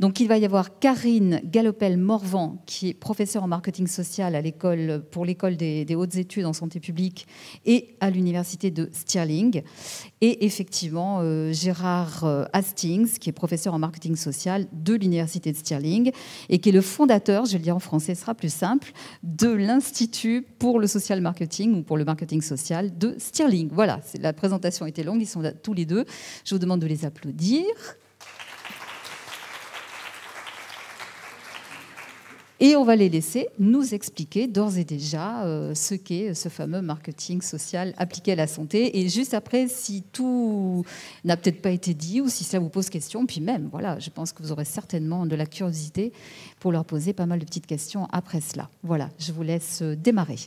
Donc il va y avoir Karine Galopel-Morvan, qui est professeure en marketing social à l'école, pour l'école des, hautes études en santé publique et à l'université de Stirling. Et effectivement, euh, Gérard euh, Hastings, qui est professeur en marketing social de l'université de Stirling et qui est le fondateur, je vais le dire en français, ce sera plus simple, de l'Institut pour le social marketing ou pour le marketing social de Stirling. Voilà, la présentation était longue, ils sont là tous les deux. Je vous demande de les applaudir. Et on va les laisser nous expliquer d'ores et déjà euh, ce qu'est ce fameux marketing social appliqué à la santé. Et juste après, si tout n'a peut-être pas été dit ou si ça vous pose question, puis même, voilà, je pense que vous aurez certainement de la curiosité pour leur poser pas mal de petites questions après cela. Voilà, je vous laisse euh, démarrer.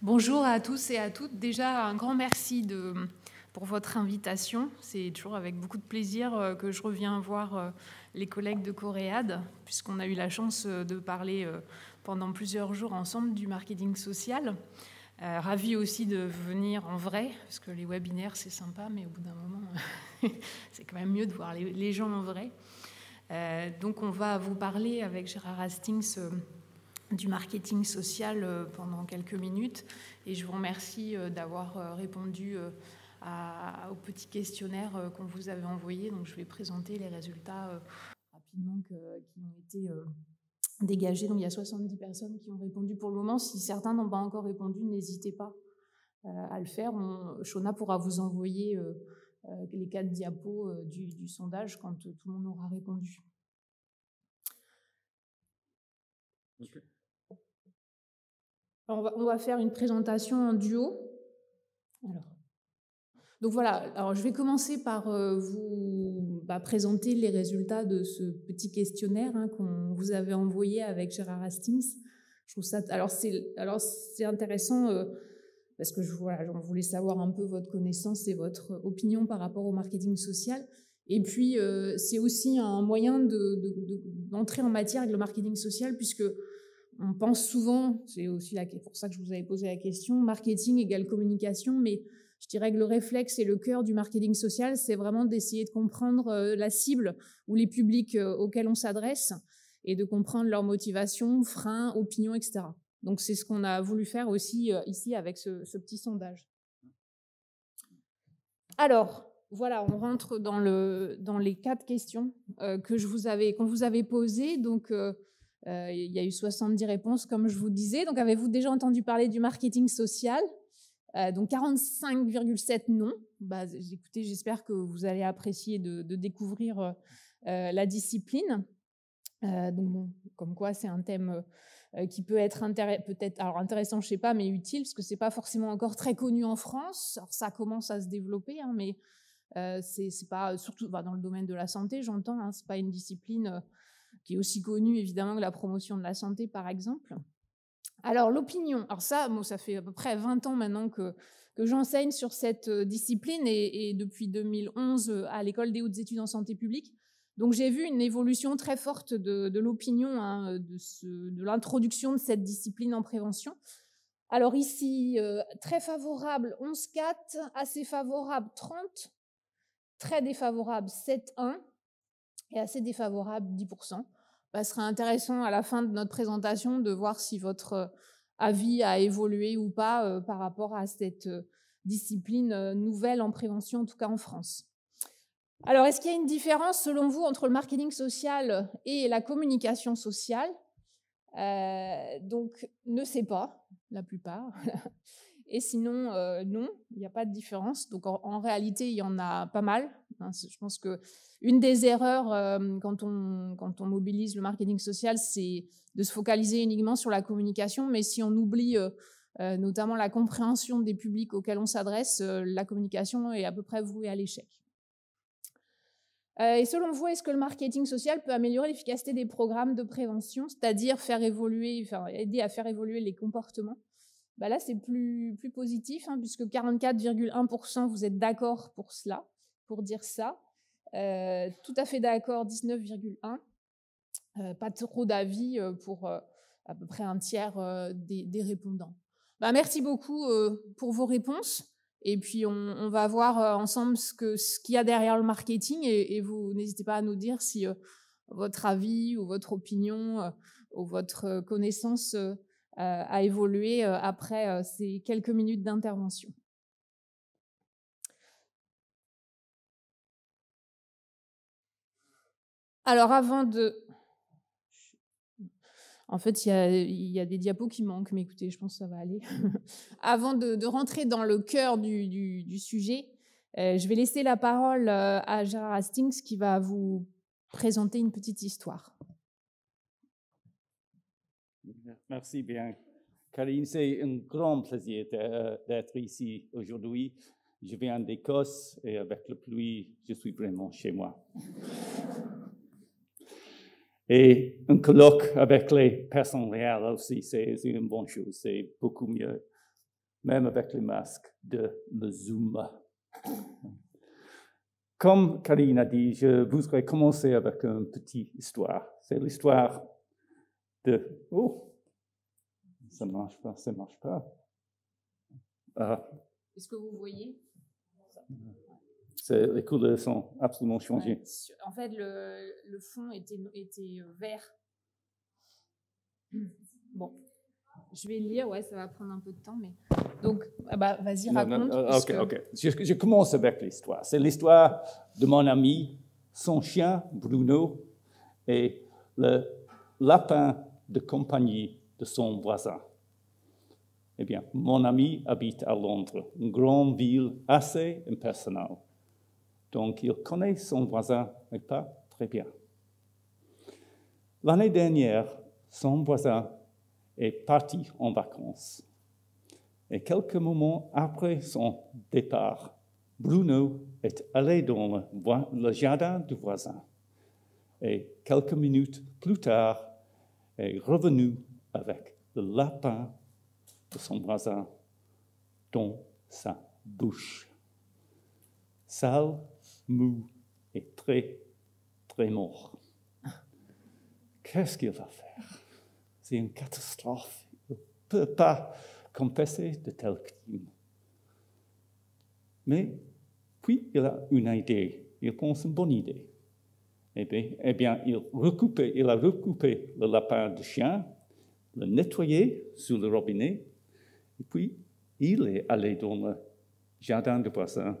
Bonjour à tous et à toutes. Déjà, un grand merci pour votre invitation. C'est toujours avec beaucoup de plaisir euh, que je reviens voir les collègues de Coréade, puisqu'on a eu la chance euh, de parler euh, pendant plusieurs jours ensemble du marketing social. Euh, ravi aussi de venir en vrai, parce que les webinaires, c'est sympa, mais au bout d'un moment, c'est quand même mieux de voir les, gens en vrai. donc, on va vous parler avec Gérard Hastings du marketing social pendant quelques minutes. Et je vous remercie d'avoir répondu au petit questionnaire euh, qu'on vous avait envoyé. Donc, je vais présenter les résultats euh, rapidement qui ont été euh, dégagés. Donc, il y a 70 personnes qui ont répondu pour le moment. Si certains n'ont pas encore répondu, n'hésitez pas à le faire. Shona pourra vous envoyer les quatre diapos du, sondage quand tout le monde aura répondu. on, va, on va faire une présentation en duo. Alors. Donc voilà, alors je vais commencer par euh, vous bah, présenter les résultats de ce petit questionnaire hein, qu'on vous avait envoyé avec Gérard Hastings. Je trouve ça, alors c'est, intéressant euh, parce que je voilà, voulais savoir un peu votre connaissance et votre opinion par rapport au marketing social. Et puis euh, c'est aussi un moyen de, d'entrer en matière avec le marketing social puisque on pense souvent, c'est aussi pour ça que je vous avais posé la question, marketing égale communication, mais je dirais que le réflexe et le cœur du marketing social, c'est vraiment d'essayer de comprendre euh, la cible ou les publics euh, auxquels on s'adresse et de comprendre leurs motivations, freins, opinions, etc. Donc c'est ce qu'on a voulu faire aussi euh, ici avec ce, petit sondage. Alors, voilà, on rentre dans, le, dans les quatre questions qu'on vous avait posées. Donc, il y a eu 70 réponses, comme je vous disais. Donc, avez-vous déjà entendu parler du marketing social? Euh, donc 45,7 non. Bah, écoutez, j'espère que vous allez apprécier de, découvrir euh, euh, la discipline. donc comme quoi c'est un thème qui peut être peut-être alors intéressant, je sais pas, mais utile parce que c'est pas forcément encore très connu en France. Ça commence à se développer, hein, mais c'est pas surtout dans le domaine de la santé, j'entends. Hein, c'est pas une discipline qui est aussi connue évidemment que la promotion de la santé, par exemple. Alors l'opinion, alors ça, ça fait à peu près 20 ans maintenant que, j'enseigne sur cette euh, discipline et, depuis 2011 euh, à l'école des hautes études en santé publique. Donc j'ai vu une évolution très forte de, l'opinion, hein, de, l'introduction de cette discipline en prévention. Alors ici, euh, très favorable 11,4, assez favorable 30, très défavorable 7,1 et assez défavorable 10%. Ce bah, sera intéressant à la fin de notre présentation de voir si votre euh, avis a évolué ou pas euh, par rapport à cette euh, discipline nouvelle en prévention, en tout cas en France. Alors, est-ce qu'il y a une différence selon vous entre le marketing social et la communication sociale? Donc, ne sait pas, la plupart. Et sinon, non, il n'y a pas de différence. Donc, en, réalité, il y en a pas mal. Hein. je pense que une des erreurs euh, quand, on, mobilise le marketing social, c'est de se focaliser uniquement sur la communication, mais si on oublie euh, euh, notamment la compréhension des publics auxquels on s'adresse, la communication est à peu près vouée à l'échec. et selon vous, est-ce que le marketing social peut améliorer l'efficacité des programmes de prévention, c'est-à-dire faire évoluer, aider à faire évoluer les comportements? Bah Là, c'est plus, positif, hein, puisque 44,1% vous êtes d'accord pour cela, pour dire ça. Euh, tout à fait d'accord, 19,1. Euh, pas trop d'avis euh, pour à peu près un tiers des, répondants. Bah, merci beaucoup pour vos réponses. Et puis, on, va voir ensemble ce qu'il y a derrière le marketing. Et, vous n'hésitez pas à nous dire si votre avis ou votre opinion ou votre connaissance a évolué après ces quelques minutes d'intervention. Alors avant de... En fait, il y, a, des diapos qui manquent, mais écoutez, je pense que ça va aller. avant de, rentrer dans le cœur du, sujet, euh, je vais laisser la parole euh, à Gérard Hastings qui va vous présenter une petite histoire. Merci bien. Karine, c'est un grand plaisir d'être ici aujourd'hui. Je viens d'Écosse et avec la pluie, je suis vraiment chez moi. Et un colloque avec les personnes réelles aussi, c'est une bonne chose, c'est beaucoup mieux, même avec les masques de le Zoom. Comme Karine a dit, je voudrais commencer avec une petite histoire. C'est l'histoire de... Oh, ça ne marche pas, ça ne marche pas. Ah. Est-ce que vous voyez? Les couleurs sont absolument changées. en fait, le, fond était, était euh, vert. Bon, je vais lire, ouais, ça va prendre un peu de temps, mais donc, ah bah, vas-y, raconte. ok, ok. Je, commence avec l'histoire. C'est l'histoire de mon ami, son chien Bruno et le lapin de compagnie de son voisin. Eh bien, mon ami habite à Londres, une grande ville assez impersonnelle. Donc, il connaît son voisin, mais pas très bien. L'année dernière, son voisin est parti en vacances. Et quelques moments après son départ, Bruno est allé dans le, jardin du voisin. Et quelques minutes plus tard, est revenu avec le lapin de son voisin dans sa bouche. Sale mou et très, très mort. Qu'est-ce qu'il va faire? C'est une catastrophe. Il ne peut pas confesser de tels crimes. Mais puis il a une idée, il pense une bonne idée. Eh bien, eh il, il, a recoupé le lapin de chien, le nettoyé sous le robinet, et puis il est allé dans le jardin de voisin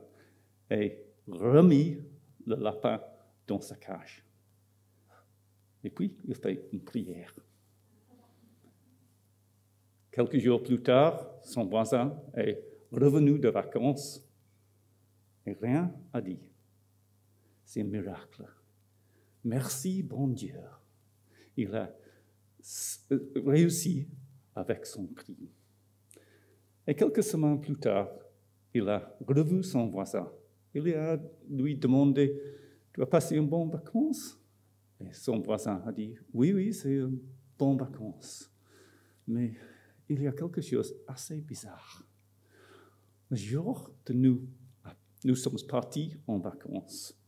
et remis le lapin dans sa cage. Et puis, il fait une prière. Quelques jours plus tard, son voisin est revenu de vacances et rien a dit. C'est un miracle. Merci, bon Dieu. Il a réussi avec son crime. Et quelques semaines plus tard, il a revu son voisin il a lui demandé Tu as passé une bonne vacances Et son voisin a dit Oui, oui, c'est une bonne vacances. Mais il y a quelque chose assez bizarre. Le jour de nous, nous sommes partis en vacances.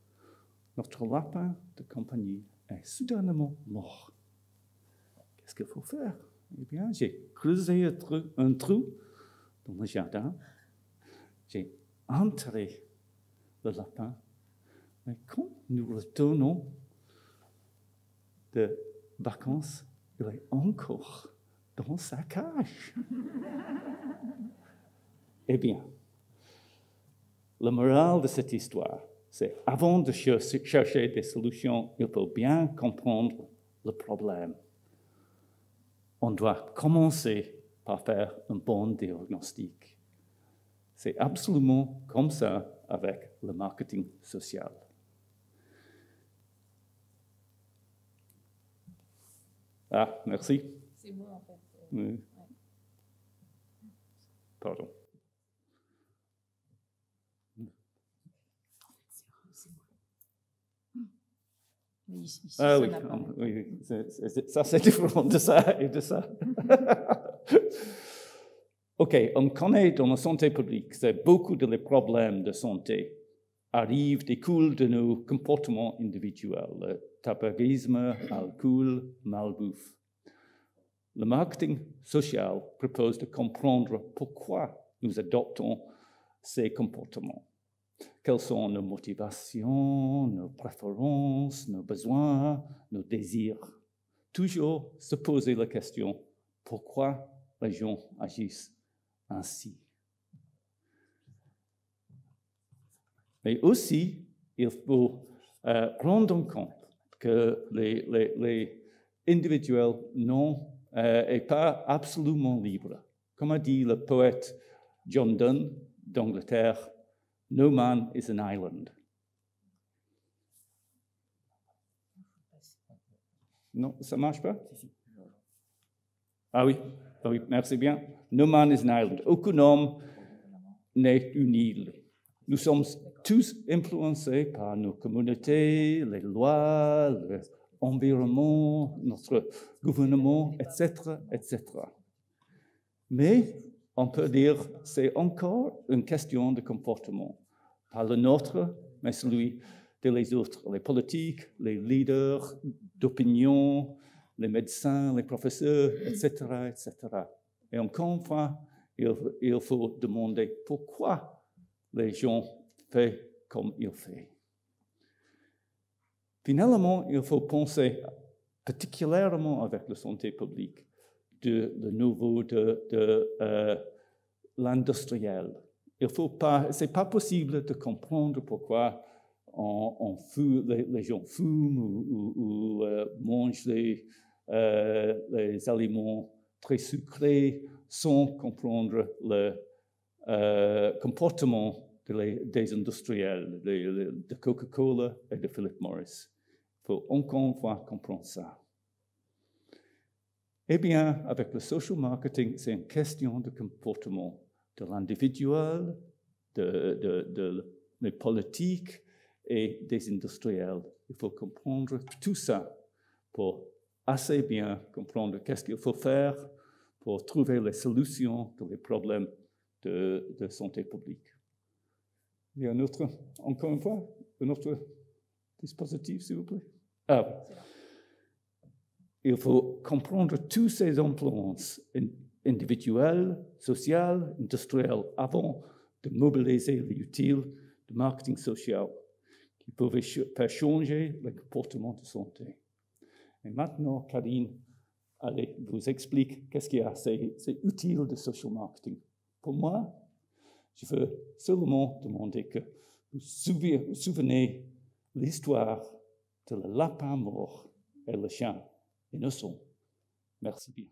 Notre lapin de compagnie est soudainement mort. Qu'il faut faire Eh bien, j'ai creusé un trou dans le jardin. J'ai enterré le lapin. Mais quand nous retournons de vacances, il est encore dans sa cage. eh bien, le moral de cette histoire, c'est avant de chercher des solutions, il faut bien comprendre le problème. On doit commencer par faire un bon diagnostic. C'est absolument comme ça avec le marketing social. Ah, merci. C'est bon en fait. Oui. Pardon. Ah oui, oui ça c'est différent de ça et de ça. OK, on connaît dans la santé publique que beaucoup de les problèmes de santé arrivent, découlent de nos comportements individuels, le tabagisme, alcool, malbouffe. Le marketing social propose de comprendre pourquoi nous adoptons ces comportements. Quelles sont nos motivations, nos préférences, nos besoins, nos désirs? Toujours se poser la question, pourquoi les gens agissent ainsi? Mais aussi, il faut euh, rendre compte que les, les, individuels non euh, pas absolument libres. Comme a dit le poète John Donne d'Angleterre, No man is an island. Non, ça marche pas? Ah oui, ah oui, merci bien. No man is an island. Aucun homme n'est une île. Nous sommes tous influencés par nos communautés, les lois, l'environnement, notre gouvernement, etc., etc. Mais on peut dire que c'est encore une question de comportement. Pas le nôtre, mais celui de les autres, les politiques, les leaders d'opinion, les médecins, les professeurs, etc., etc. Et encore une fois, il, faut demander pourquoi les gens font comme ils font. Finalement, il faut penser particulièrement avec la santé publique de nouveau de, euh, l'industriel. Il faut pas, c'est pas possible de comprendre pourquoi on, les, gens fument ou, euh, mangent euh, les, aliments très sucrés sans comprendre le euh, comportement des industriels, de, Coca-Cola et de Philip Morris. Il faut encore une comprendre ça. Eh bien, avec le social marketing, c'est une question de comportement de l'individuel, de, de, de les politiques, et des industriels. Il faut comprendre tout ça pour assez bien comprendre qu'est-ce qu'il faut faire pour trouver les solutions aux problèmes de, santé publique. Il y a un autre, encore une fois, un autre dispositif, s'il vous plaît? Ah. Il faut comprendre tous ces influences individuelles, sociales, industrielles, avant de mobiliser l'utile du marketing social qui peuvent faire changer le comportement de santé. Et maintenant, Karine, allez, vous explique qu'est-ce qu'il y a, c'est utile de social marketing. Pour moi, je veux seulement demander que vous souvenez l'histoire de le lapin mort et le chien innocent. Merci bien.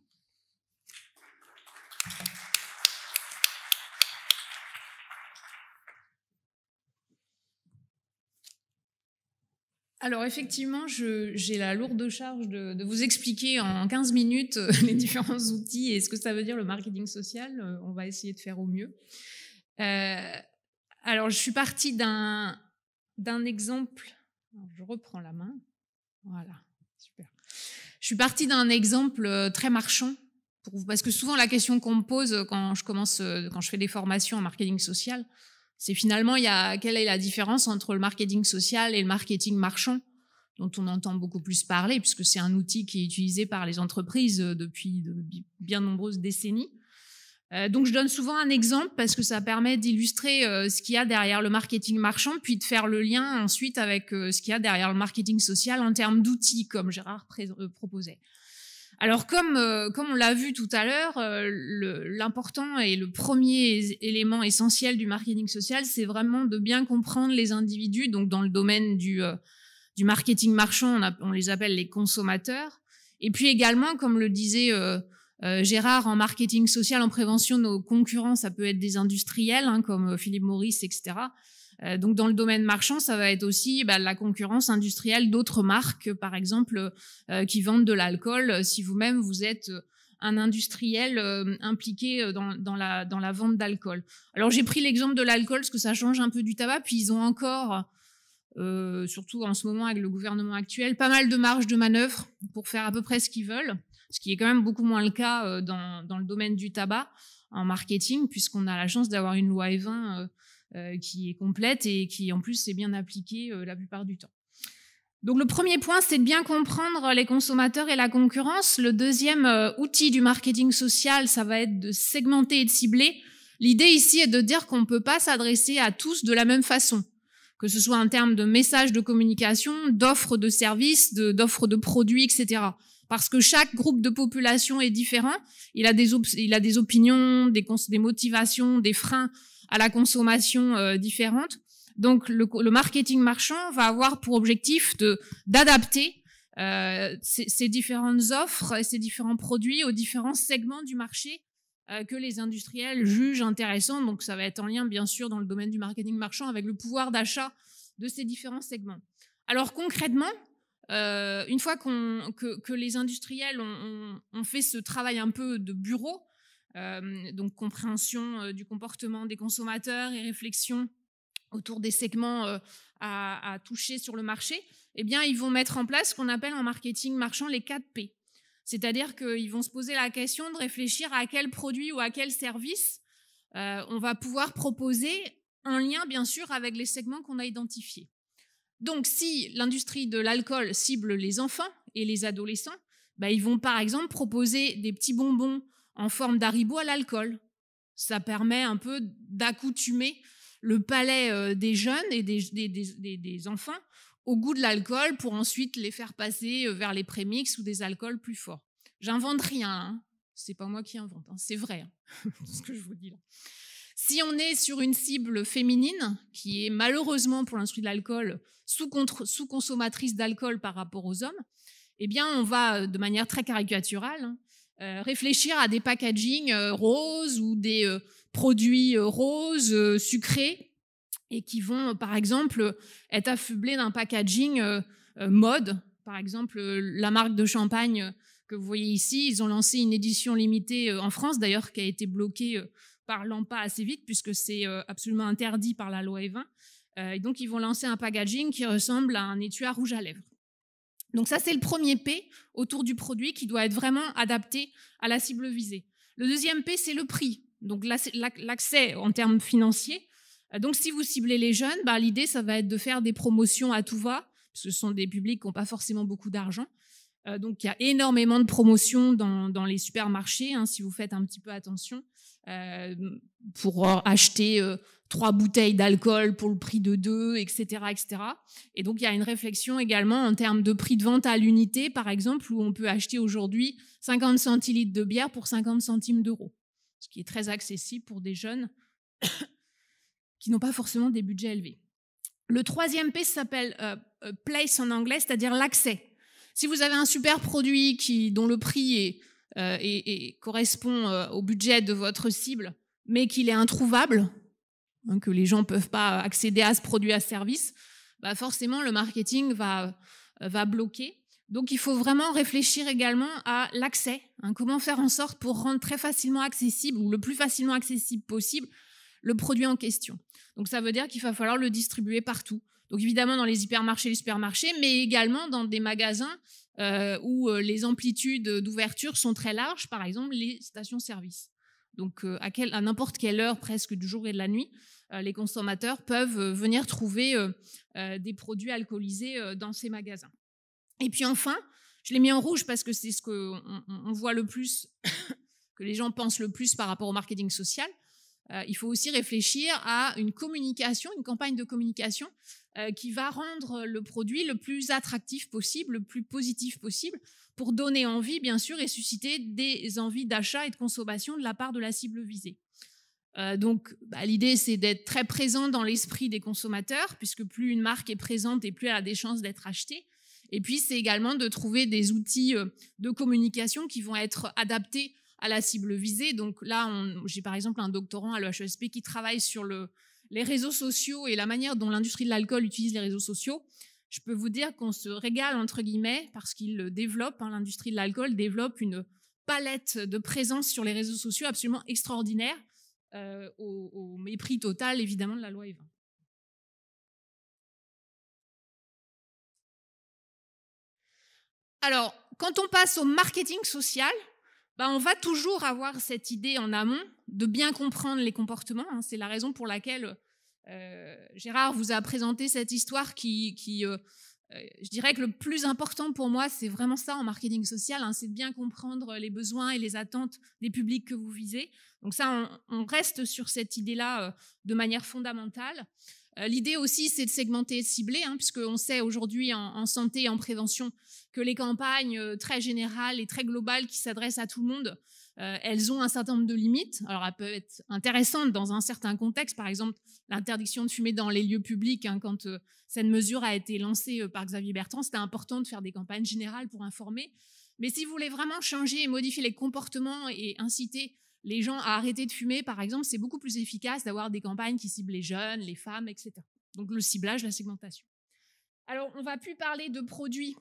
Alors effectivement, j'ai la lourde charge de, vous expliquer en 15 minutes euh, les différents outils et ce que ça veut dire le marketing social. Euh, on va essayer de faire au mieux. Euh, alors je suis partie d'un exemple. je reprends la main. Voilà, super. Je suis partie d'un exemple très marchand. parce que souvent la question qu'on me pose quand je commence, quand je fais des formations en marketing social, c'est finalement, il y a, quelle est la différence entre le marketing social et le marketing marchand, dont on entend beaucoup plus parler, puisque c'est un outil qui est utilisé par les entreprises euh, depuis de bien nombreuses décennies. Euh, donc je donne souvent un exemple parce que ça permet d'illustrer euh, ce qu'il y a derrière le marketing marchand, puis de faire le lien ensuite avec ce qu'il y a derrière le marketing social en termes d'outils, comme Gérard proposait. Alors comme, euh, comme on l'a vu tout à l'heure, euh, l'important et le premier élément essentiel du marketing social, c'est vraiment de bien comprendre les individus. Donc dans le domaine du, euh, du marketing marchand, on, on, les appelle les consommateurs. Et puis également, comme le disait Gérard, en marketing social, en prévention, nos concurrents, ça peut être des industriels hein, comme Philippe Maurice, etc. Euh, donc dans le domaine marchand, ça va être aussi bah, la concurrence industrielle d'autres marques, par exemple, euh, qui vendent de l'alcool. Si vous-même vous êtes un industriel euh, impliqué dans, la, dans la vente d'alcool. Alors j'ai pris l'exemple de l'alcool parce que ça change un peu du tabac, puis ils ont encore, surtout en ce moment avec le gouvernement actuel, pas mal de marge de manœuvre pour faire à peu près ce qu'ils veulent, ce qui est quand même beaucoup moins le cas dans, dans le domaine du tabac en marketing, puisqu'on a la chance d'avoir une loi E20 euh, qui est complète et qui en plus est bien appliquée euh, la plupart du temps. Donc le premier point, c'est de bien comprendre les consommateurs et la concurrence. Le deuxième euh, outil du marketing social, ça va être de segmenter et de cibler. L'idée ici est de dire qu'on ne peut pas s'adresser à tous de la même façon, que ce soit en termes de messages de communication, d'offres de services, d'offres de, produits, etc. Parce que chaque groupe de population est différent, il a des, opinions, des, motivations, des freins à la consommation euh, différentes. Donc le, marketing marchand va avoir pour objectif d'adapter euh, ces, ces, différentes offres et ces différents produits aux différents segments du marché euh, que les industriels jugent intéressants. Donc ça va être en lien bien sûr dans le domaine du marketing marchand avec le pouvoir d'achat de ces différents segments. Alors concrètement, euh, une fois que, les industriels ont, fait ce travail un peu de bureau, euh, donc compréhension euh, du comportement des consommateurs et réflexion autour des segments à, toucher sur le marché, eh bien, ils vont mettre en place ce qu'on appelle en marketing marchand les 4 P. C'est-à-dire qu'ils vont se poser la question de réfléchir à quel produit ou à quel service on va pouvoir proposer en lien, bien sûr, avec les segments qu'on a identifiés. Donc, si l'industrie de l'alcool cible les enfants et les adolescents, bah, ils vont par exemple proposer des petits bonbons en forme d'aribo à l'alcool. Ça permet un peu d'accoutumer le palais euh, des jeunes et des enfants au goût de l'alcool pour ensuite les faire passer euh, vers les prémix ou des alcools plus forts. J'invente rien, hein. c'est pas moi qui invente, hein. c'est vrai hein. ce que je vous dis là. Si on est sur une cible féminine, qui est malheureusement pour l'industrie de l'alcool sous-consommatrice sous d'alcool par rapport aux hommes, eh bien on va euh, de manière très caricaturale hein, euh, réfléchir à des packagings euh, roses ou des produits roses sucrés et qui vont, par exemple, être affublés d'un packaging mode. Par exemple, la marque de champagne que vous voyez ici, ils ont lancé une édition limitée en France, d'ailleurs, qui a été bloquée par l'AMPA assez vite, puisque c'est absolument interdit par la loi E20. Et donc, ils vont lancer un packaging qui ressemble à un étui à rouge à lèvres. Donc ça, c'est le premier P autour du produit qui doit être vraiment adapté à la cible visée. Le deuxième P, c'est le prix. Donc l'accès en termes financiers. Euh, donc, si vous ciblez les jeunes, bah, l'idée, ça va être de faire des promotions à tout va, parce que ce sont des publics qui n'ont pas forcément beaucoup d'argent. Euh, donc, il y a énormément de promotions dans, les supermarchés, hein, si vous faites un petit peu attention, euh, pour acheter euh, trois bouteilles d'alcool pour le prix de deux, etc., etc. Et donc, il y a une réflexion également en termes de prix de vente à l'unité, par exemple, où on peut acheter aujourd'hui 50 centilitres de bière pour 50 centimes d'euros, ce qui est très accessible pour des jeunes qui n'ont pas forcément des budgets élevés. Le troisième P s'appelle euh, euh, place en anglais, c'est-à-dire l'accès. Si vous avez un super produit qui, dont le prix est, euh, et, correspond euh, au budget de votre cible, mais qu'il est introuvable, hein, que les gens ne peuvent pas accéder à ce produit à ce service, bah forcément le marketing va, va bloquer. Donc il faut vraiment réfléchir également à l'accès. Hein, comment faire en sorte pour rendre très facilement accessible ou le plus facilement accessible possible le produit en question. Donc ça veut dire qu'il va falloir le distribuer partout. Donc évidemment dans les hypermarchés, les supermarchés, mais également dans des magasins euh, où euh, les amplitudes d'ouverture sont très larges, par exemple les stations-service. Donc euh, à, n'importe quelle heure presque du jour et de la nuit, les consommateurs peuvent venir trouver des produits alcoolisés dans ces magasins. Et puis enfin, je l'ai mis en rouge parce que c'est ce qu'on on voit le plus, que les gens pensent le plus par rapport au marketing social. Euh, il faut aussi réfléchir à une communication, une campagne de communication euh, qui va rendre le produit le plus attractif possible, le plus positif possible, pour donner envie, bien sûr, et susciter des envies d'achat et de consommation de la part de la cible visée. Euh, donc, bah, l'idée, c'est d'être très présent dans l'esprit des consommateurs, puisque plus une marque est présente et plus elle a des chances d'être achetée. Et puis, c'est également de trouver des outils de communication qui vont être adaptés à la cible visée. Donc là, j'ai par exemple un doctorant à l'EHESP qui travaille sur le, les réseaux sociaux et la manière dont l'industrie de l'alcool utilise les réseaux sociaux. Je peux vous dire qu'on se régale, entre guillemets, parce qu'il développe, hein, l'industrie de l'alcool développe une palette de présence sur les réseaux sociaux absolument extraordinaire, euh, au, au, mépris total, évidemment, de la loi E20. Alors, quand on passe au marketing social, bah, on va toujours avoir cette idée en amont de bien comprendre les comportements. Hein. C'est la raison pour laquelle euh, Gérard vous a présenté cette histoire qui, qui euh, je dirais que le plus important pour moi, c'est vraiment ça en marketing social, hein, c'est de bien comprendre les besoins et les attentes des publics que vous visez. Donc ça, on, reste sur cette idée-là de manière fondamentale. L'idée aussi, c'est de segmenter et de cibler, hein, puisqu'on sait aujourd'hui en, santé et en prévention que les campagnes très générales et très globales qui s'adressent à tout le monde euh, elles ont un certain nombre de limites. Alors, elles peuvent être intéressantes dans un certain contexte, par exemple l'interdiction de fumer dans les lieux publics. Hein, quand euh, cette mesure a été lancée euh, par Xavier Bertrand, c'était important de faire des campagnes générales pour informer. Mais si vous voulez vraiment changer et modifier les comportements et inciter les gens à arrêter de fumer, par exemple, c'est beaucoup plus efficace d'avoir des campagnes qui ciblent les jeunes, les femmes, etc. Donc le ciblage, la segmentation. Alors, on va plus parler de produits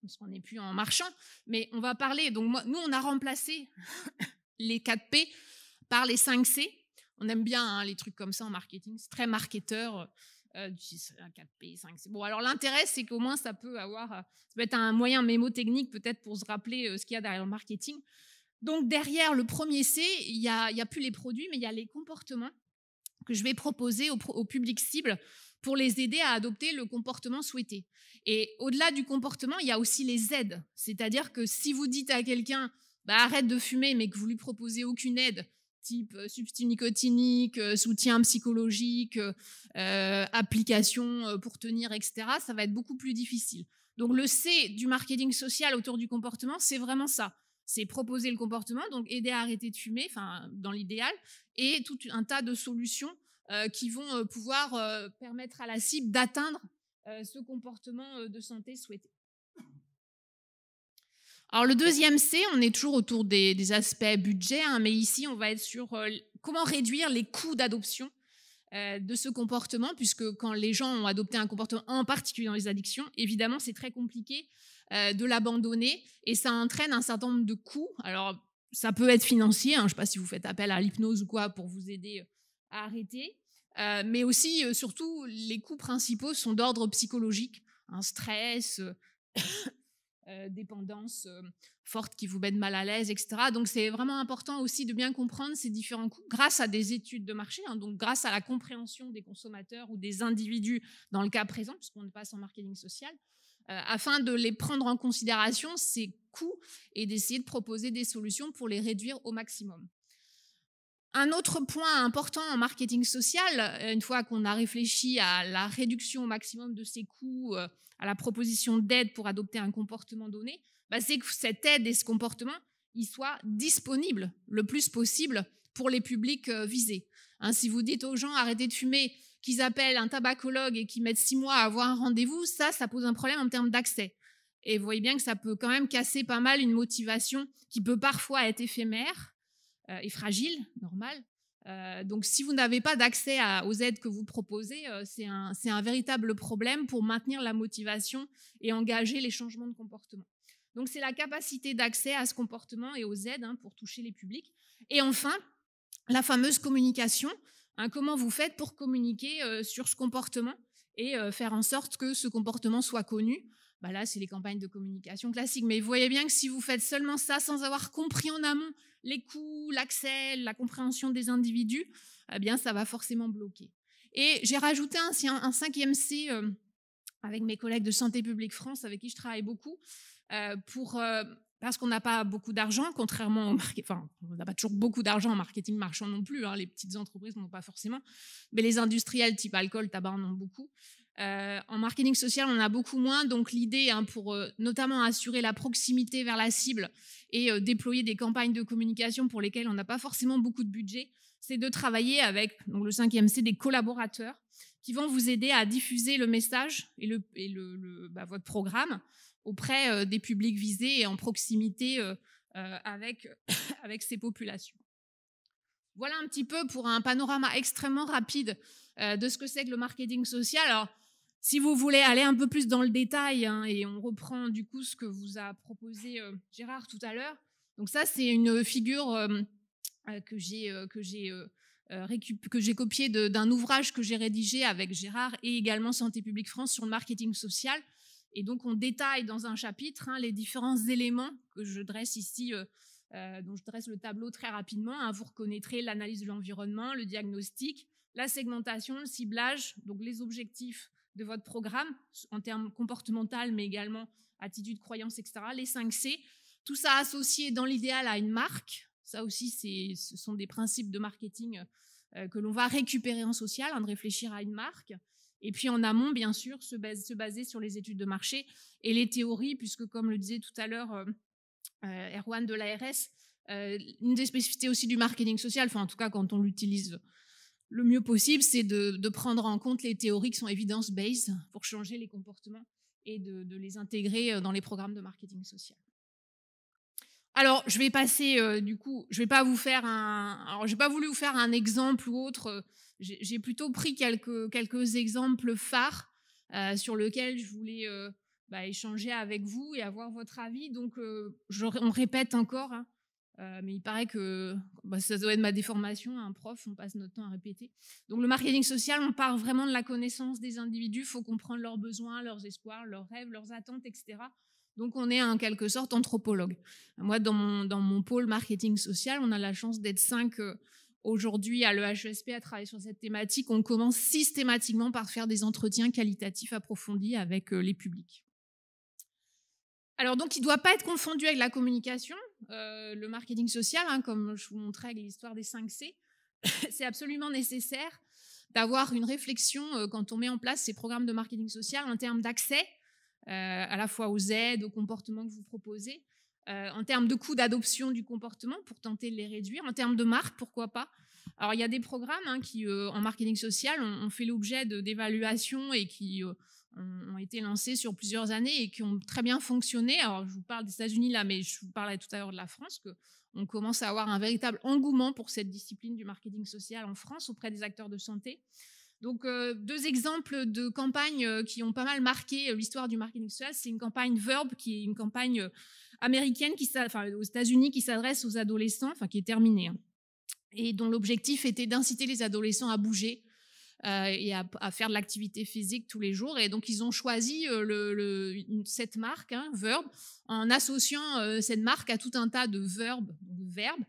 parce qu'on n'est plus en marchand, mais on va parler. Donc, nous, on a remplacé les 4P par les 5C. On aime bien hein, les trucs comme ça en marketing, c'est très marketeur. Euh, 4P, 5C. Bon, alors l'intérêt, c'est qu'au moins ça peut avoir, euh, ça peut être un moyen mémotechnique peut-être pour se rappeler euh, ce qu'il y a derrière le marketing. Donc derrière le premier C, il n'y a, plus les produits, mais il y a les comportements que je vais proposer au, au public cible pour les aider à adopter le comportement souhaité. Et au-delà du comportement, il y a aussi les aides. C'est-à-dire que si vous dites à quelqu'un bah, arrête de fumer, mais que vous lui proposez aucune aide, type euh, substitut nicotinique, euh, soutien psychologique, euh, application pour tenir, etc., ça va être beaucoup plus difficile. Donc le C du marketing social autour du comportement, c'est vraiment ça. C'est proposer le comportement, donc aider à arrêter de fumer, enfin dans l'idéal, et tout un tas de solutions euh, qui vont euh, pouvoir euh, permettre à la cible d'atteindre ce comportement de santé souhaité. Alors le deuxième C, on est toujours autour des, aspects budget, hein, mais ici on va être sur comment réduire les coûts d'adoption de ce comportement, puisque quand les gens ont adopté un comportement, en particulier dans les addictions, évidemment c'est très compliqué de l'abandonner et ça entraîne un certain nombre de coûts. Alors ça peut être financier, hein, je ne sais pas si vous faites appel à l'hypnose ou quoi pour vous aider arrêter. Euh, mais aussi, euh, surtout, les coûts principaux sont d'ordre psychologique, un stress, euh, dépendance forte qui vous met mal à l'aise, etc. Donc c'est vraiment important aussi de bien comprendre ces différents coûts grâce à des études de marché, hein, donc grâce à la compréhension des consommateurs ou des individus dans le cas présent, puisqu'on passe en marketing social, afin de les prendre en considération, ces coûts, et d'essayer de proposer des solutions pour les réduire au maximum. Un autre point important en marketing social, euh, une fois qu'on a réfléchi à la réduction au maximum de ces coûts, euh, à la proposition d'aide pour adopter un comportement donné, bah, c'est que cette aide et ce comportement, soient disponibles le plus possible pour les publics euh, visés. Hein, si vous dites aux gens arrêtez de fumer, qu'ils appellent un tabacologue et qu'ils mettent six mois à avoir un rendez-vous, ça, ça pose un problème en termes d'accès. Et vous voyez bien que ça peut quand même casser pas mal une motivation qui peut parfois être éphémère euh, est fragile, normal. Euh, donc, si vous n'avez pas d'accès aux aides que vous proposez, euh, c'est un, un, véritable problème pour maintenir la motivation et engager les changements de comportement. Donc, c'est la capacité d'accès à ce comportement et aux aides hein, pour toucher les publics. Et enfin, la fameuse communication. Hein, comment vous faites pour communiquer sur ce comportement et faire en sorte que ce comportement soit connu? Bah là, c'est les campagnes de communication classiques. Mais vous voyez bien que si vous faites seulement ça sans avoir compris en amont les coûts, l'accès, la compréhension des individus, eh bien, ça va forcément bloquer. Et j'ai rajouté un, cinquième C euh, avec mes collègues de Santé publique France, avec qui je travaille beaucoup, euh, pour, euh, parce qu'on n'a pas beaucoup d'argent, contrairement au marketing. Enfin, on n'a pas toujours beaucoup d'argent en marketing marchand non plus. Hein, les petites entreprises n'ont pas forcément, mais les industriels type alcool, tabac en ont beaucoup. Euh, en marketing social, on a beaucoup moins. Donc l'idée, hein, pour euh, notamment assurer la proximité vers la cible et euh, déployer des campagnes de communication pour lesquelles on n'a pas forcément beaucoup de budget, c'est de travailler avec donc le cinquième C des collaborateurs qui vont vous aider à diffuser le message et le, bah, votre programme auprès des publics visés et en proximité avec, avec ces populations. Voilà un petit peu pour un panorama extrêmement rapide de ce que c'est que le marketing social. Alors, si vous voulez aller un peu plus dans le détail, hein, et on reprend du coup ce que vous a proposé euh, Gérard tout à l'heure. Donc ça, c'est une figure euh, euh, que j'ai que que j'ai copiée d'un ouvrage que j'ai rédigé avec Gérard et également Santé publique France sur le marketing social. Et donc on détaille dans un chapitre hein, les différents éléments que je dresse ici. dont je dresse le tableau très rapidement. Hein. Vous reconnaîtrez l'analyse de l'environnement, le diagnostic, la segmentation, le ciblage, donc les objectifs de votre programme en termes comportemental, mais également attitude, croyance, etc. Les 5 C. Tout ça associé dans l'idéal à une marque. Ça aussi, ce sont des principes de marketing euh, que l'on va récupérer en social, hein, de réfléchir à une marque. Et puis en amont, bien sûr, se, baser sur les études de marché et les théories, puisque comme le disait tout à l'heure euh, euh, Erwan de l'ARS, une des spécificités aussi du marketing social, enfin en tout cas quand on l'utilise le mieux possible, c'est de, prendre en compte les théories qui sont evidence-based pour changer les comportements et de, les intégrer dans les programmes de marketing social. Alors, je vais passer, euh, du coup, je vais pas vous faire un. Alors, j'ai pas voulu vous faire un exemple ou autre. J'ai plutôt pris quelques, quelques exemples phares euh, sur lesquels je voulais euh, bah, échanger avec vous et avoir votre avis. Donc, on répète encore, hein, mais il paraît que bah, ça doit être ma déformation. Un prof, on passe notre temps à répéter. Donc, le marketing social, on part vraiment de la connaissance des individus. Il faut comprendre leurs besoins, leurs espoirs, leurs rêves, leurs attentes, etc donc on est en quelque sorte anthropologue. Moi, dans mon, dans mon pôle marketing social, on a la chance d'être cinq euh, aujourd'hui à l'EHESP à travailler sur cette thématique. On commence systématiquement par faire des entretiens qualitatifs approfondis avec euh, les publics. Alors donc, il ne doit pas être confondu avec la communication. Euh, le marketing social, hein, comme je vous montrais avec l'histoire des 5 C, c'est absolument nécessaire d'avoir une réflexion quand on met en place ces programmes de marketing social en termes d'accès, euh, à la fois aux aides, aux comportements que vous proposez, euh, en termes de coûts d'adoption du comportement pour tenter de les réduire, en termes de marque, pourquoi pas. Alors il y a des programmes hein, qui, euh, en marketing social, ont, fait l'objet d'évaluations et qui ont, été lancés sur plusieurs années et qui ont très bien fonctionné. Alors je vous parle des États-Unis là, mais je vous parlais tout à l'heure de la France, que on commence à avoir un véritable engouement pour cette discipline du marketing social en France auprès des acteurs de santé. Donc, euh, deux exemples de campagnes euh, qui ont pas mal marqué euh, l'histoire du marketing social. C'est une campagne Verb, qui est une campagne américaine, qui, aux États-Unis, qui s'adresse aux adolescents, enfin, qui est terminée, hein, et dont l'objectif était d'inciter les adolescents à bouger, euh, et à, faire de l'activité physique tous les jours. Et donc, ils ont choisi euh, cette marque, hein, Verb, en associant euh, cette marque à tout un tas de verbes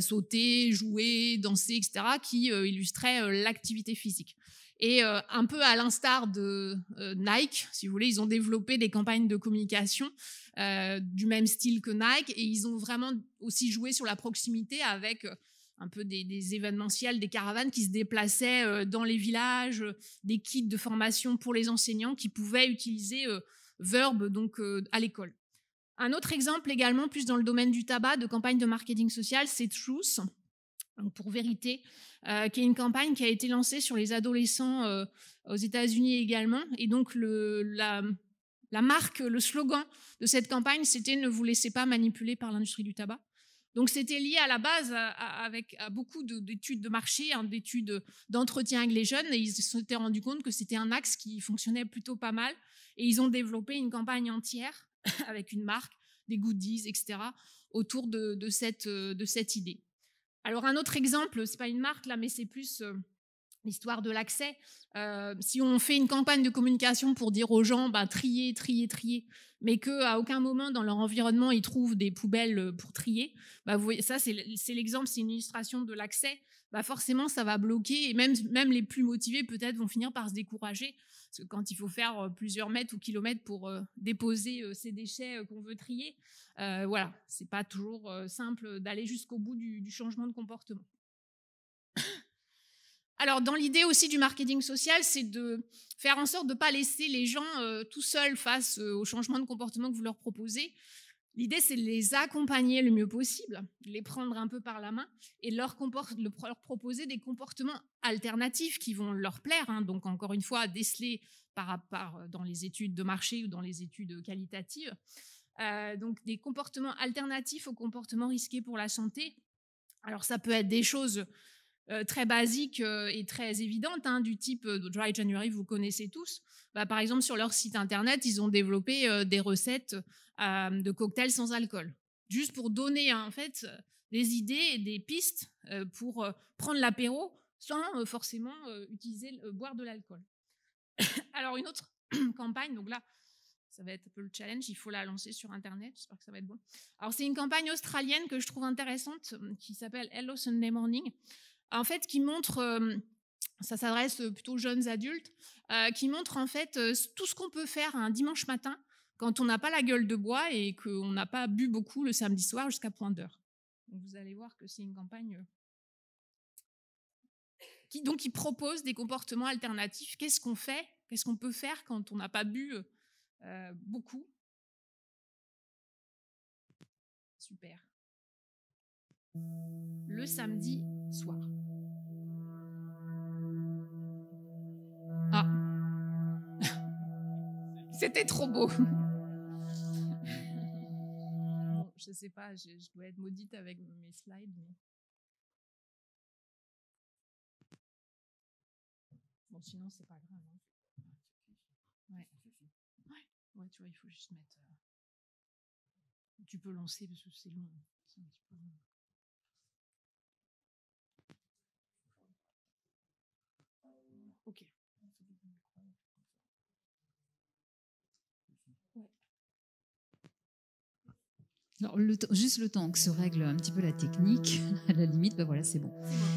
sauter, jouer, danser, etc., qui illustraient l'activité physique. Et un peu à l'instar de Nike, si vous voulez, ils ont développé des campagnes de communication du même style que Nike et ils ont vraiment aussi joué sur la proximité avec un peu des, événementiels, des caravanes qui se déplaçaient euh, dans les villages, euh, des kits de formation pour les enseignants qui pouvaient utiliser euh, Verb donc à l'école. Un autre exemple également, plus dans le domaine du tabac, de campagne de marketing social, c'est Truth, pour vérité, qui est une campagne qui a été lancée sur les adolescents aux États-Unis également. Et donc la marque, le slogan de cette campagne, c'était ne vous laissez pas manipuler par l'industrie du tabac. Donc c'était lié à la base avec beaucoup d'études de marché, hein, d'études d'entretien avec les jeunes, et ils sont rendus compte que c'était un axe qui fonctionnait plutôt pas mal, et ils ont développé une campagne entière avec une marque, des goodies, etc., autour de, cette, de cette idée. Alors un autre exemple, c'est pas une marque là, mais c'est plus euh, l'histoire de l'accès. Euh, si on fait une campagne de communication pour dire aux gens, bah, trier, trier, trier, mais qu'à aucun moment dans leur environnement ils trouvent des poubelles euh, pour trier, bah, vous voyez, ça c'est l'exemple, c'est une illustration de l'accès. Bah, forcément, ça va bloquer et même, même les plus motivés peut-être vont finir par se décourager. Parce que quand il faut faire euh, plusieurs mètres ou kilomètres pour déposer ces déchets qu'on veut trier, voilà, c'est pas toujours simple d'aller jusqu'au bout du, du changement de comportement. Alors, dans l'idée aussi du marketing social, c'est de faire en sorte de ne pas laisser les gens euh, tout seuls face euh, au changement de comportement que vous leur proposez. L'idée, c'est de les accompagner le mieux possible, les prendre un peu par la main et leur, proposer des comportements alternatifs qui vont leur plaire. Hein. Donc, encore une fois, déceler par rapport euh, dans les études de marché ou dans les études qualitatives. donc, des comportements alternatifs aux comportements risqués pour la santé. Alors, ça peut être des choses euh, très basiques euh, et très évidentes, hein, du type euh, Dry January, vous connaissez tous. Bah, par exemple, sur leur site internet, ils ont développé des recettes de cocktails sans alcool, juste pour donner en fait des idées et des pistes pour prendre l'apéro sans forcément utiliser boire de l'alcool. Alors une autre campagne, donc là, ça va être un peu le challenge. Il faut la lancer sur Internet. J'espère que ça va être bon. Alors, c'est une campagne australienne que je trouve intéressante qui s'appelle Hello Sunday Morning en fait, qui montre euh, ça s'adresse plutôt aux jeunes adultes, qui montre en fait tout ce qu'on peut faire un dimanche matin quand on n'a pas la gueule de bois et qu'on n'a pas bu beaucoup le samedi soir jusqu'à point d'heure. Vous allez voir que c'est une campagne qui, donc, qui propose des comportements alternatifs. Qu'est-ce qu'on fait? Qu'est-ce qu'on peut faire quand on n'a pas bu beaucoup? Super. Le samedi soir. C'était trop beau. bon, je sais pas, je, dois être maudite avec mes slides. Bon, sinon, c'est pas grave. Hein. Ouais. ouais. Ouais, tu vois, il faut juste mettre. Euh, tu peux lancer parce que c'est long. Ok. Alors, le juste le temps que se règle un petit peu la technique, à la limite, ben voilà, c'est bon.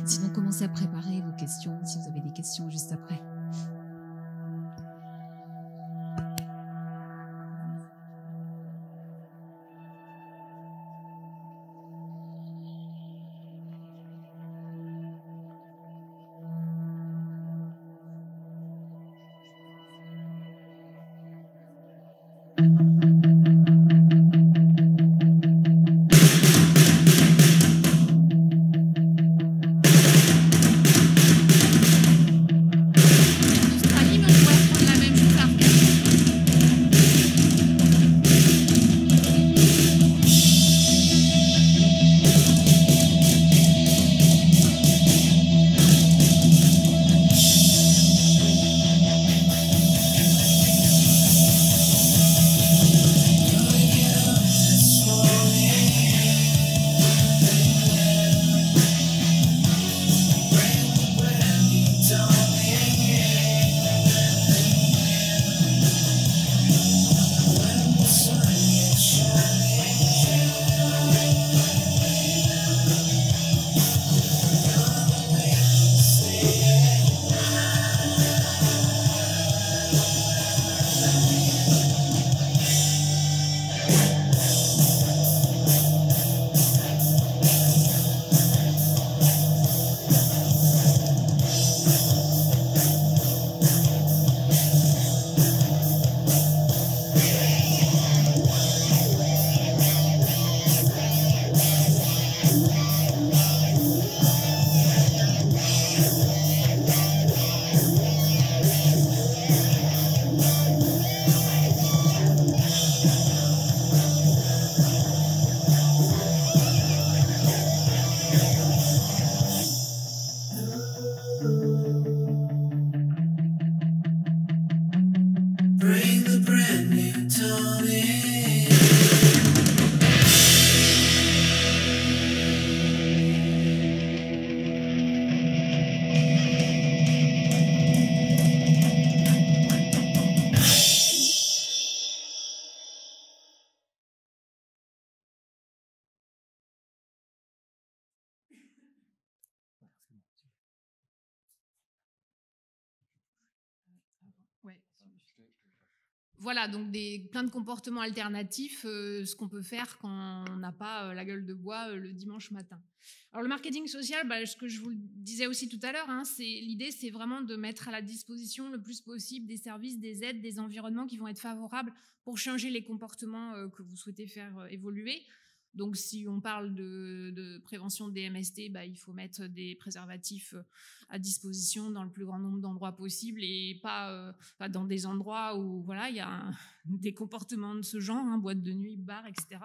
Sinon, commencez à préparer vos questions si vous avez des questions juste après. Bring the voilà, donc des, plein de comportements alternatifs, euh, ce qu'on peut faire quand on n'a pas euh, la gueule de bois euh, le dimanche matin. Alors le marketing social, bah, ce que je vous disais aussi tout à l'heure, hein, c'est l'idée, c'est vraiment de mettre à la disposition le plus possible des services, des aides, des environnements qui vont être favorables pour changer les comportements que vous souhaitez faire évoluer. Donc, si on parle de, prévention des MST, bah, il faut mettre des préservatifs euh, à disposition dans le plus grand nombre d'endroits possible et pas, euh, dans des endroits où voilà il y a des comportements de ce genre, hein, boîte de nuit, bar, etc.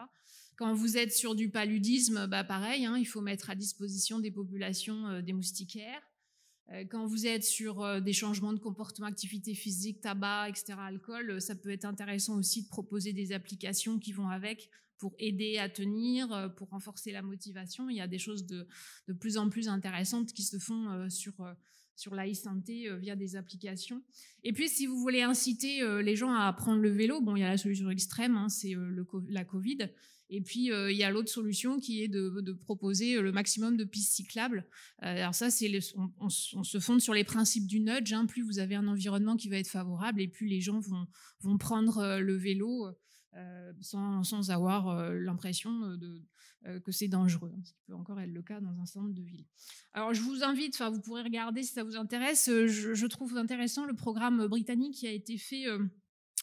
Quand vous êtes sur du paludisme, bah, pareil, hein, il faut mettre à disposition des populations euh, des moustiquaires. Quand vous êtes sur des changements de comportement, activité physique, tabac, etc., alcool, ça peut être intéressant aussi de proposer des applications qui vont avec pour aider à tenir, euh, pour renforcer la motivation. Il y a des choses de, de plus en plus intéressantes qui se font euh, sur euh, sur l'e-santé via des applications. Et puis, si vous voulez inciter les gens à prendre le vélo, bon, il y a la solution extrême, hein, c'est la Covid. Et puis, il y a l'autre solution qui est de, proposer le maximum de pistes cyclables. alors ça, c'est on, se fonde sur les principes du nudge. Hein. Plus vous avez un environnement qui va être favorable et plus les gens vont, vont prendre le vélo sans, sans, avoir l'impression de, que c'est dangereux, hein, ce qui peut encore être le cas dans un nombre de villes. Alors je vous invite, enfin vous pourrez regarder si ça vous intéresse, je, trouve intéressant le programme britannique qui a été fait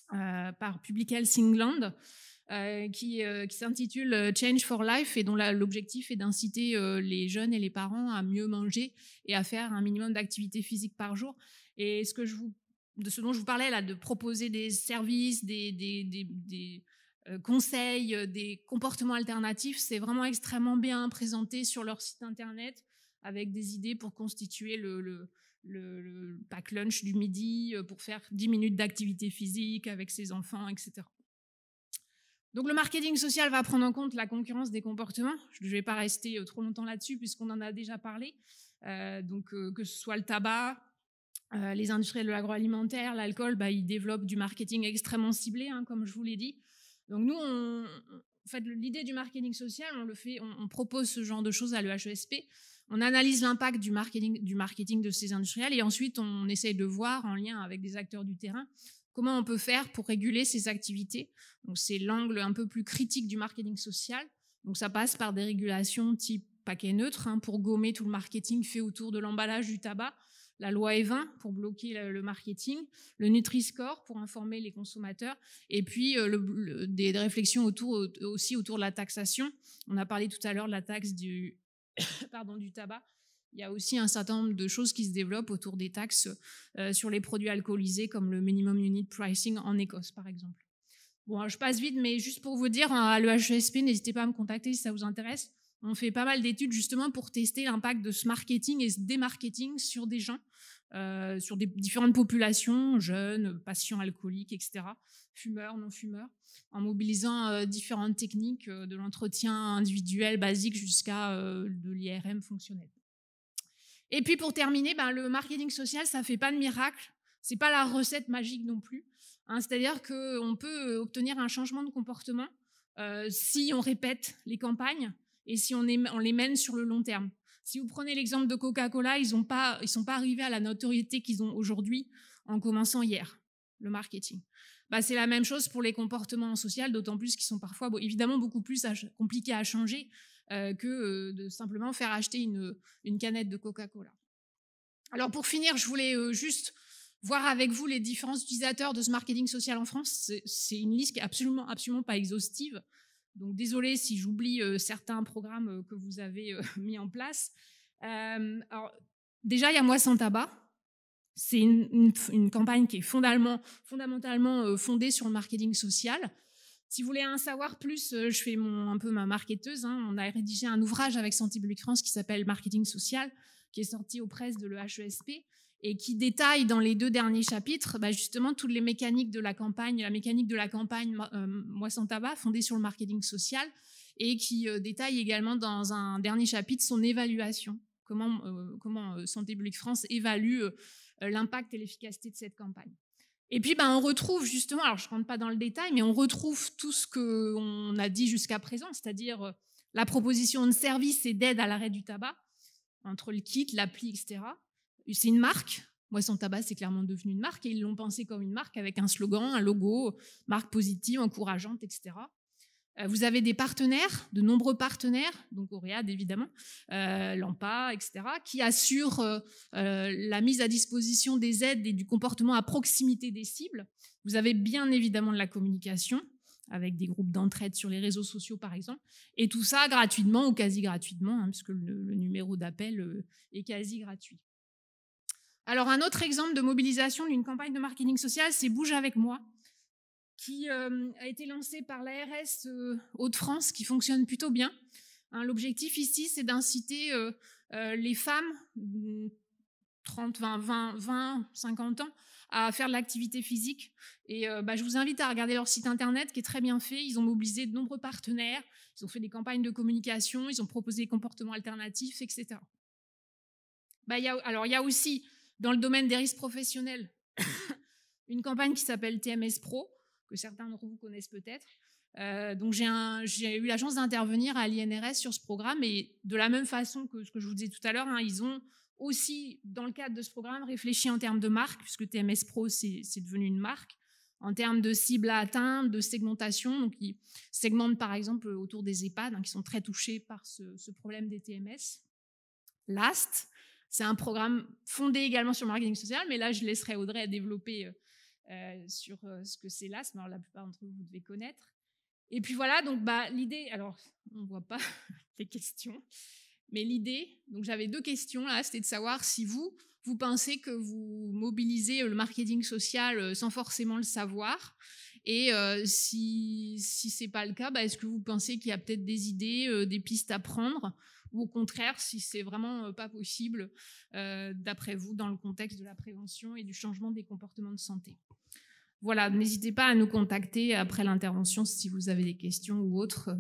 par Public Health England, euh, qui, euh, qui s'intitule euh, Change for Life et dont l'objectif est d'inciter les jeunes et les parents à mieux manger et à faire un minimum d'activité physique par jour. Et ce que je vous, de ce dont je vous parlais là, de proposer des services, des, des, conseils, des comportements alternatifs, c'est vraiment extrêmement bien présenté sur leur site internet avec des idées pour constituer le, pack lunch du midi pour faire 10 minutes d'activité physique avec ses enfants, etc. Donc le marketing social va prendre en compte la concurrence des comportements. Je ne vais pas rester euh, trop longtemps là-dessus puisqu'on en a déjà parlé. Euh, donc euh, que ce soit le tabac, les industriels de l'agroalimentaire, l'alcool, bah, ils développent du marketing extrêmement ciblé, hein, comme je vous l'ai dit. Donc nous, en fait, l'idée du marketing social, on le fait, on, propose ce genre de choses à l'EHESP. On analyse l'impact du marketing, du marketing de ces industriels et ensuite on essaye de voir en lien avec des acteurs du terrain Comment on peut faire pour réguler ces activités Donc c'est l'angle un peu plus critique du marketing social. Donc ça passe par des régulations type paquet neutre hein, pour gommer tout le marketing fait autour de l'emballage du tabac, la loi E20 pour bloquer le marketing, le Nutri-Score pour informer les consommateurs, et puis euh, des, réflexions autour, aussi autour de la taxation. On a parlé tout à l'heure de la taxe du, tabac il y a aussi un certain nombre de choses qui se développent autour des taxes euh, sur les produits alcoolisés, comme le minimum unit pricing en Écosse, par exemple. Bon, je passe vite, mais juste pour vous dire, hein, à l'EHESP, n'hésitez pas à me contacter si ça vous intéresse. On fait pas mal d'études justement pour tester l'impact de ce marketing et ce démarketing sur des gens, euh, sur des différentes populations, jeunes, patients alcooliques, etc., fumeurs, non-fumeurs, en mobilisant euh, différentes techniques, de l'entretien individuel basique jusqu'à de l'IRM fonctionnel. Et puis pour terminer, ben, le marketing social, ça fait pas de miracle. C'est pas la recette magique non plus. Hein. C'est-à-dire qu'on peut obtenir un changement de comportement euh, si on répète les campagnes et si on, les mène sur le long terme. Si vous prenez l'exemple de Coca-Cola, ils ne sont pas arrivés à la notoriété qu'ils ont aujourd'hui en commençant hier, le marketing. Bah, c'est la même chose pour les comportements sociaux, d'autant plus qu'ils sont parfois évidemment beaucoup plus compliqués à changer euh, que euh, de simplement faire acheter une, une canette de Coca-Cola. Alors pour finir, je voulais euh, juste voir avec vous les différents utilisateurs de ce marketing social en France. C'est une liste qui est absolument, absolument pas exhaustive. Donc désolé si j'oublie certains programmes que vous avez mis en place. alors, déjà, il y a Moi sans tabac. C'est une, campagne qui est fondamentalement, fondée sur le marketing social. Si vous voulez en savoir plus, euh, je fais un peu ma marketeuse. Hein. On a rédigé un ouvrage avec Santé publique France qui s'appelle Marketing social, qui est sorti aux presses de l'EHESP et qui détaille dans les deux derniers chapitres bah, justement toutes les mécaniques de la campagne, la mécanique de la campagne euh, Moi tabac, fondée sur le marketing social, et qui euh, détaille également dans un dernier chapitre son évaluation, comment, comment Santé publique France évalue l'impact et l'efficacité de cette campagne. Et puis, ben, on retrouve justement, alors je ne rentre pas dans le détail, mais on retrouve tout ce qu'on a dit jusqu'à présent, c'est-à-dire euh, la proposition de service et d'aide à l'arrêt du tabac, entre le kit, l'appli, etc. C'est une marque. Moi, son tabac, c'est clairement devenu une marque et ils l'ont pensé comme une marque avec un slogan, un logo, marque positive, encourageante, etc. Euh, vous avez des partenaires, de nombreux partenaires, donc Auréade évidemment, euh, Lampa, etc., qui assurent euh, la mise à disposition des aides et du comportement à proximité des cibles. Vous avez bien évidemment de la communication, avec des groupes d'entraide sur les réseaux sociaux par exemple, et tout ça gratuitement ou quasi gratuitement, hein, puisque le numéro d'appel est quasi gratuit. Alors un autre exemple de mobilisation d'une campagne de marketing social, c'est Bouge avec moi qui euh, a été lancé par l'ARS euh, Hauts-de-France, qui fonctionne plutôt bien. Hein, l'objectif ici, c'est d'inciter euh, les femmes, 30, 20, 20, 20, 50 ans, à faire de l'activité physique. Et bah, je vous invite à regarder leur site internet qui est très bien fait. Ils ont mobilisé de nombreux partenaires, ils ont fait des campagnes de communication, ils ont proposé des comportements alternatifs, etc. Bah, alors il y a aussi dans le domaine des risques professionnels une campagne qui s'appelle TMS Pro, que certains d'entre vous connaissent peut-être, donc j'ai eu la chance d'intervenir à l'INRS sur ce programme et de la même façon que ce que je vous disais tout à l'heure, hein, ils ont aussi, dans le cadre de ce programme, réfléchi en termes de marque, puisque TMS Pro, c'est devenu une marque, en termes de cible à atteindre, de segmentation. Donc, ils segmentent par exemple autour des EHPAD, hein, qui sont très touchés par ce, problème des TMS. Last, c'est un programme fondé également sur le marketing social, mais là, je laisserai Audrey développer euh, euh, sur euh, ce que c'est Last, mais alors, la plupart d'entre vous, vous devez connaître. Et puis voilà, donc bah, l'idée, alors on ne voit pas les questions, mais l'idée, donc j'avais deux questions là, c'était de savoir si vous, vous pensez que vous mobilisez le marketing social sans forcément le savoir. Et si, si ce n'est pas le cas, bah, est-ce que vous pensez qu'il y a peut-être des idées, des pistes à prendre Ou au contraire, si c'est vraiment pas possible, d'après vous, dans le contexte de la prévention et du changement des comportements de santé Voilà, n'hésitez pas à nous contacter après l'intervention si vous avez des questions ou autres.